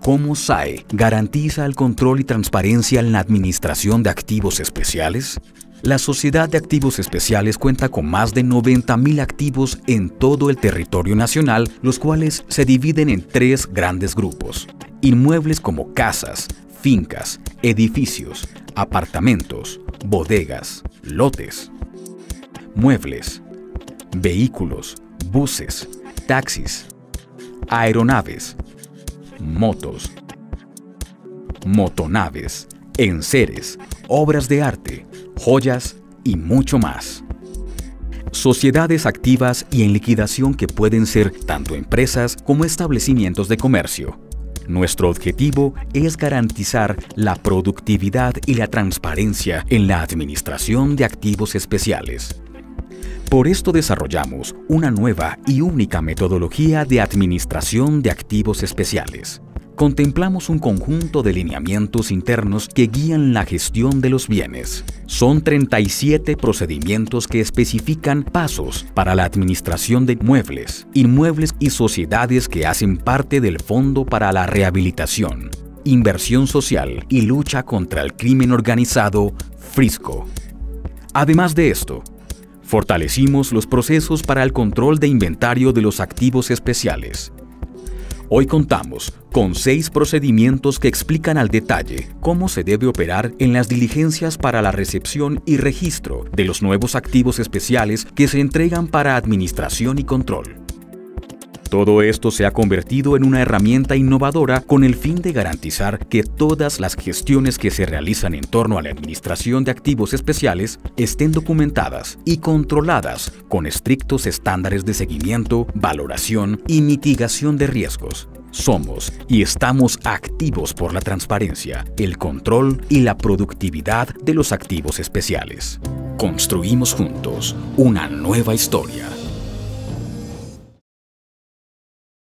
cómo SAE garantiza el control y transparencia en la administración de activos especiales? La Sociedad de Activos Especiales cuenta con más de 90.000 activos en todo el territorio nacional, los cuales se dividen en tres grandes grupos. Inmuebles como casas, fincas, edificios, apartamentos, bodegas, lotes. Muebles, vehículos, buses, taxis, aeronaves, motos, motonaves, enseres, obras de arte, joyas y mucho más. Sociedades activas y en liquidación que pueden ser tanto empresas como establecimientos de comercio. Nuestro objetivo es garantizar la productividad y la transparencia en la administración de activos especiales. Por esto desarrollamos una nueva y única metodología de administración de activos especiales. Contemplamos un conjunto de lineamientos internos que guían la gestión de los bienes. Son 37 procedimientos que especifican pasos para la administración de muebles, inmuebles y sociedades que hacen parte del Fondo para la Rehabilitación, Inversión Social y Lucha contra el Crimen Organizado, Frisco. Además de esto, Fortalecimos los procesos para el control de inventario de los activos especiales. Hoy contamos con seis procedimientos que explican al detalle cómo se debe operar en las diligencias para la recepción y registro de los nuevos activos especiales que se entregan para administración y control. Todo esto se ha convertido en una herramienta innovadora con el fin de garantizar que todas las gestiones que se realizan en torno a la administración de activos especiales estén documentadas y controladas con estrictos estándares de seguimiento, valoración y mitigación de riesgos. Somos y estamos activos por la transparencia, el control y la productividad de los activos especiales. Construimos juntos una nueva historia.